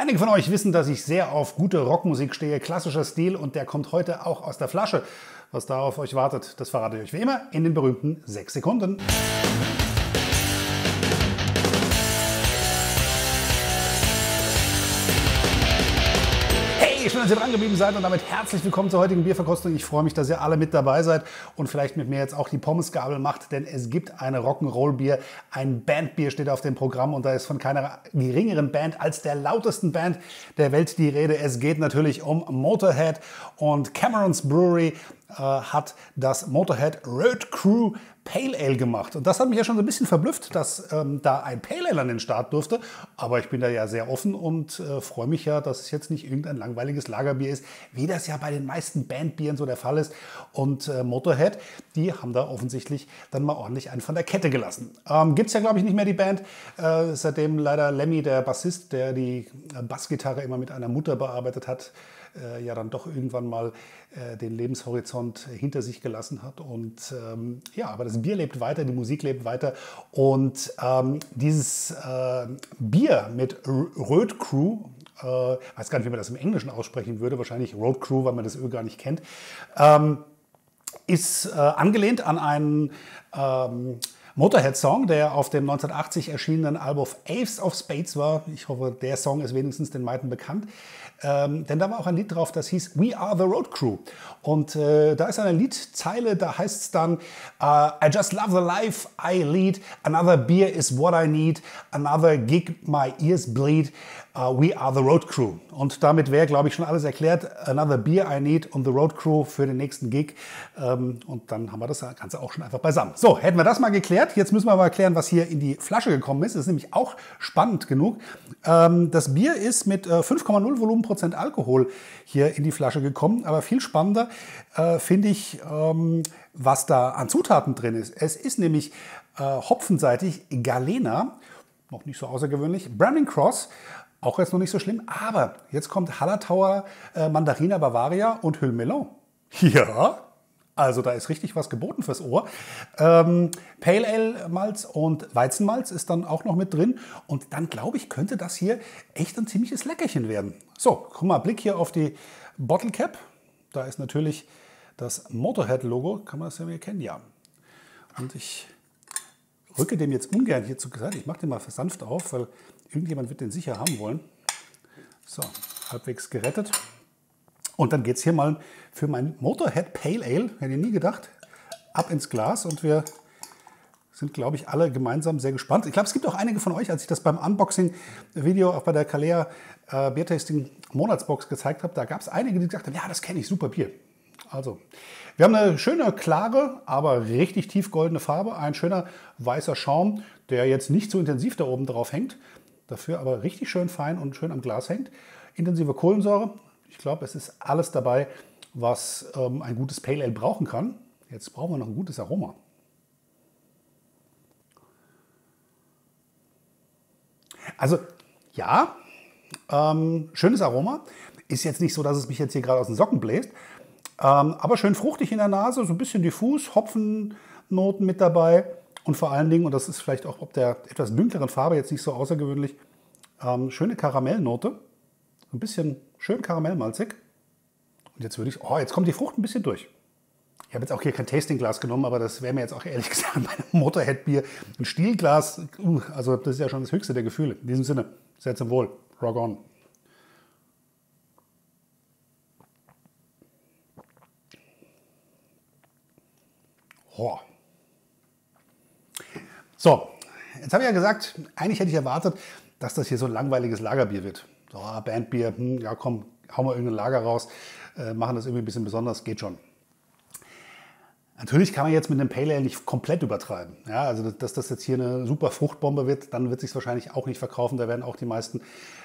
Einige von euch wissen, dass ich sehr auf gute Rockmusik stehe, klassischer Stil und der kommt heute auch aus der Flasche. Was da auf euch wartet, das verrate ich euch wie immer in den berühmten 6 Sekunden. Schön, dass ihr dran geblieben seid und damit herzlich willkommen zur heutigen Bierverkostung. Ich freue mich, dass ihr alle mit dabei seid und vielleicht mit mir jetzt auch die Pommesgabel macht, denn es gibt eine Rock'n'Roll-Bier, ein Bandbier steht auf dem Programm und da ist von keiner geringeren Band als der lautesten Band der Welt die Rede. Es geht natürlich um Motorhead und Cameron's Brewery hat das Motorhead Road Crew Pale Ale gemacht. Und das hat mich ja schon so ein bisschen verblüfft, dass ähm, da ein Pale Ale an den Start durfte. Aber ich bin da ja sehr offen und äh, freue mich ja, dass es jetzt nicht irgendein langweiliges Lagerbier ist, wie das ja bei den meisten Bandbieren so der Fall ist. Und äh, Motorhead, die haben da offensichtlich dann mal ordentlich einen von der Kette gelassen. Ähm, Gibt es ja, glaube ich, nicht mehr die Band. Äh, seitdem leider Lemmy, der Bassist, der die äh, Bassgitarre immer mit einer Mutter bearbeitet hat, äh, ja dann doch irgendwann mal äh, den Lebenshorizont hinter sich gelassen hat. Und ähm, ja, aber das Bier lebt weiter, die Musik lebt weiter. Und ähm, dieses äh, Bier mit Röd Crew, äh, weiß gar nicht, wie man das im Englischen aussprechen würde, wahrscheinlich Road Crew, weil man das Öl gar nicht kennt, ähm, ist äh, angelehnt an einen ähm, Motorhead-Song, der auf dem 1980 erschienenen Album Ace of Spades war. Ich hoffe, der Song ist wenigstens den meisten bekannt. Ähm, denn da war auch ein Lied drauf, das hieß We Are the Road Crew. Und äh, da ist eine Liedzeile, da heißt es dann, uh, I just love the life I lead, another beer is what I need, another gig my ears bleed, uh, we are the Road Crew. Und damit wäre, glaube ich, schon alles erklärt. Another beer I need und the Road Crew für den nächsten Gig. Ähm, und dann haben wir das Ganze auch schon einfach beisammen. So, hätten wir das mal geklärt. Jetzt müssen wir mal erklären, was hier in die Flasche gekommen ist. Das ist nämlich auch spannend genug. Ähm, das Bier ist mit äh, 5,0 Volumenprozent Alkohol hier in die Flasche gekommen. Aber viel spannender äh, finde ich, ähm, was da an Zutaten drin ist. Es ist nämlich äh, hopfenseitig Galena, noch nicht so außergewöhnlich, Branding Cross, auch jetzt noch nicht so schlimm, aber jetzt kommt Hallertauer äh, Mandarina Bavaria und Hüllmelon. Ja, also da ist richtig was geboten fürs Ohr. Ähm, Pale Ale Malz und Weizenmalz ist dann auch noch mit drin. Und dann glaube ich, könnte das hier echt ein ziemliches Leckerchen werden. So, guck mal, Blick hier auf die Bottle Cap. Da ist natürlich das Motorhead-Logo. Kann man das ja erkennen? Ja. Und ich rücke dem jetzt ungern hier zur Seite. Ich mache den mal sanft auf, weil irgendjemand wird den sicher haben wollen. So, halbwegs gerettet. Und dann geht es hier mal für mein Motorhead Pale Ale, hätte ich nie gedacht, ab ins Glas und wir sind, glaube ich, alle gemeinsam sehr gespannt. Ich glaube, es gibt auch einige von euch, als ich das beim Unboxing-Video auch bei der Kalea äh, Biertasting Monatsbox gezeigt habe, da gab es einige, die gesagt haben, ja, das kenne ich, super Bier. Also, wir haben eine schöne, klare, aber richtig tiefgoldene Farbe, ein schöner weißer Schaum, der jetzt nicht so intensiv da oben drauf hängt, dafür aber richtig schön fein und schön am Glas hängt. Intensive Kohlensäure, ich glaube, es ist alles dabei, was ähm, ein gutes Pale Ale brauchen kann. Jetzt brauchen wir noch ein gutes Aroma. Also ja, ähm, schönes Aroma. Ist jetzt nicht so, dass es mich jetzt hier gerade aus den Socken bläst. Ähm, aber schön fruchtig in der Nase, so ein bisschen diffus, Hopfennoten mit dabei. Und vor allen Dingen, und das ist vielleicht auch ob der etwas dunkleren Farbe jetzt nicht so außergewöhnlich, ähm, schöne Karamellnote. Ein bisschen schön karamellmalzig. Und jetzt würde ich, oh, jetzt kommt die Frucht ein bisschen durch. Ich habe jetzt auch hier kein Tastingglas genommen, aber das wäre mir jetzt auch ehrlich gesagt bei einem Motorhead-Bier ein Stielglas. Uh, also das ist ja schon das höchste der Gefühle. In diesem Sinne, sehr zum Wohl. Rock on. Oh. So, jetzt habe ich ja gesagt, eigentlich hätte ich erwartet, dass das hier so ein langweiliges Lagerbier wird. So, Bandbier, hm, ja komm, hauen wir irgendein Lager raus, äh, machen das irgendwie ein bisschen besonders, geht schon. Natürlich kann man jetzt mit einem Pale Ale nicht komplett übertreiben. Ja, also dass das jetzt hier eine super Fruchtbombe wird, dann wird sich wahrscheinlich auch nicht verkaufen. Da werden auch die meisten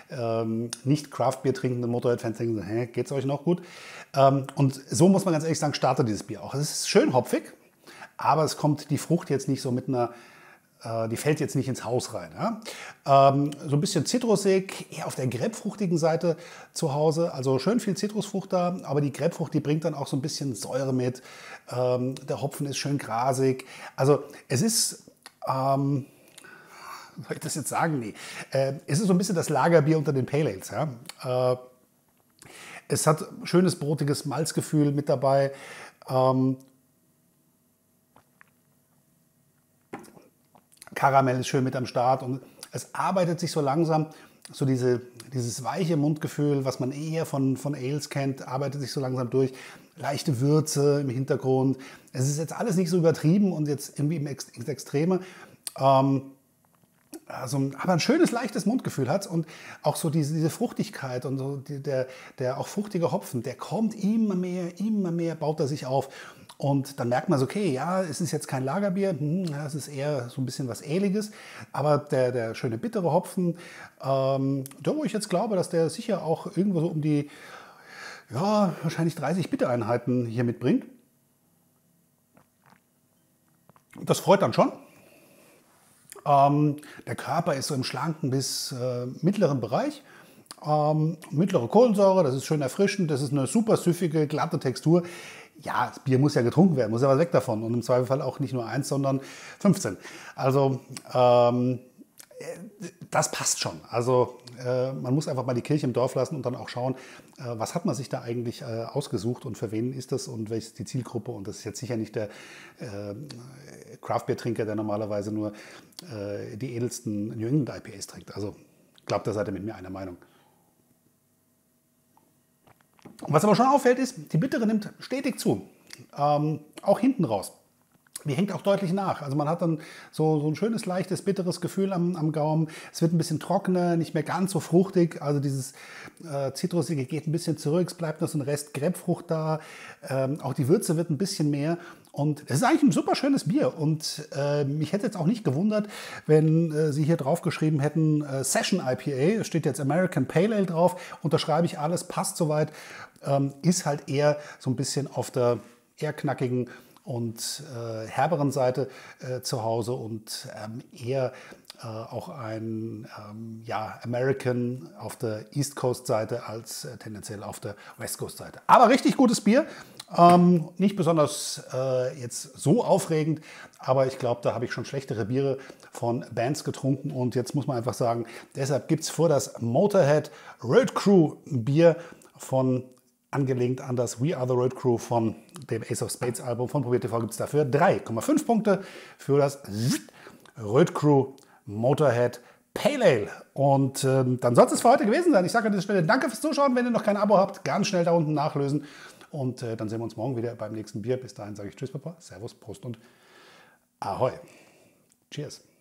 ähm, nicht Craft-Bier trinkenden Motorhead-Fans denken, hä, geht's euch noch gut? Ähm, und so muss man ganz ehrlich sagen, startet dieses Bier auch. Es ist schön hopfig, aber es kommt die Frucht jetzt nicht so mit einer die fällt jetzt nicht ins Haus rein. Ja? Ähm, so ein bisschen zitrusig, eher auf der grapefruchtigen Seite zu Hause. Also schön viel Zitrusfrucht da, aber die Grapefrucht, die bringt dann auch so ein bisschen Säure mit. Ähm, der Hopfen ist schön grasig. Also es ist ähm, soll ich das jetzt sagen? Nee. Äh, es ist so ein bisschen das Lagerbier unter den Pale Ales. Ja? Äh, es hat schönes, brotiges Malzgefühl mit dabei. Ähm, Karamell ist schön mit am Start und es arbeitet sich so langsam, so diese, dieses weiche Mundgefühl, was man eher von, von Ales kennt, arbeitet sich so langsam durch. Leichte Würze im Hintergrund. Es ist jetzt alles nicht so übertrieben und jetzt irgendwie im Ex Extreme. Ähm, also, aber ein schönes, leichtes Mundgefühl hat und auch so diese, diese Fruchtigkeit und so die, der, der auch fruchtige Hopfen, der kommt immer mehr, immer mehr, baut er sich auf. Und dann merkt man so, okay, ja, es ist jetzt kein Lagerbier, hm, es ist eher so ein bisschen was Ähnliches, aber der, der schöne bittere Hopfen, ähm, da wo ich jetzt glaube, dass der sicher auch irgendwo so um die, ja, wahrscheinlich 30 Bittereinheiten hier mitbringt. Das freut dann schon. Ähm, der Körper ist so im schlanken bis äh, mittleren Bereich. Ähm, mittlere Kohlensäure, das ist schön erfrischend, das ist eine super süffige, glatte Textur. Ja, das Bier muss ja getrunken werden, muss ja was weg davon. Und im Zweifelsfall auch nicht nur eins, sondern 15. Also ähm, das passt schon. Also äh, man muss einfach mal die Kirche im Dorf lassen und dann auch schauen, äh, was hat man sich da eigentlich äh, ausgesucht und für wen ist das und welche ist die Zielgruppe. Und das ist jetzt sicher nicht der äh, Craftbeer-Trinker, der normalerweise nur äh, die edelsten New England IPAs trinkt. Also ich glaube, da seid ihr mit mir einer Meinung. Was aber schon auffällt, ist, die Bittere nimmt stetig zu. Ähm, auch hinten raus die hängt auch deutlich nach. Also man hat dann so, so ein schönes, leichtes, bitteres Gefühl am, am Gaumen. Es wird ein bisschen trockener, nicht mehr ganz so fruchtig. Also dieses äh, Zitrusige geht ein bisschen zurück. Es bleibt noch so ein Rest Grapefrucht da. Ähm, auch die Würze wird ein bisschen mehr. Und es ist eigentlich ein super schönes Bier. Und äh, mich hätte jetzt auch nicht gewundert, wenn äh, Sie hier drauf geschrieben hätten, äh, Session IPA. Es steht jetzt American Pale Ale drauf. Unterschreibe ich alles, passt soweit. Ähm, ist halt eher so ein bisschen auf der eher knackigen und äh, herberen Seite äh, zu Hause und ähm, eher äh, auch ein ähm, ja, American auf der East Coast Seite als äh, tendenziell auf der West Coast Seite. Aber richtig gutes Bier. Ähm, nicht besonders äh, jetzt so aufregend, aber ich glaube, da habe ich schon schlechtere Biere von Bands getrunken und jetzt muss man einfach sagen, deshalb gibt es vor das Motorhead Road Crew Bier von angelehnt an das We Are the Road Crew von dem Ace of Spades Album von Probier TV gibt es dafür 3,5 Punkte für das Road Crew Motorhead Pale Ale. Und ähm, dann soll es für heute gewesen sein. Ich sage an dieser Stelle danke fürs Zuschauen. Wenn ihr noch kein Abo habt, ganz schnell da unten nachlösen. Und äh, dann sehen wir uns morgen wieder beim nächsten Bier. Bis dahin sage ich Tschüss, Papa. Servus, Prost und Ahoi. Cheers.